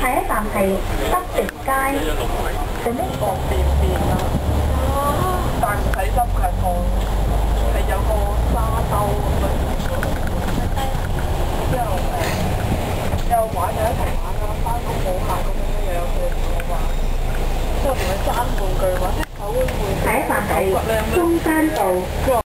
Thế tạm thị sắp tịch cai. Tính một điểm điểm Toàn thị đông là cô Thầy giáo cô so sâu mình Đâu Đâu bỏ nhớ thầy họ nó Có công cụ họ cũng không bao giờ được Sao mà cho anh buồn cười quá Thế phạm thị Trung Tan Cầu.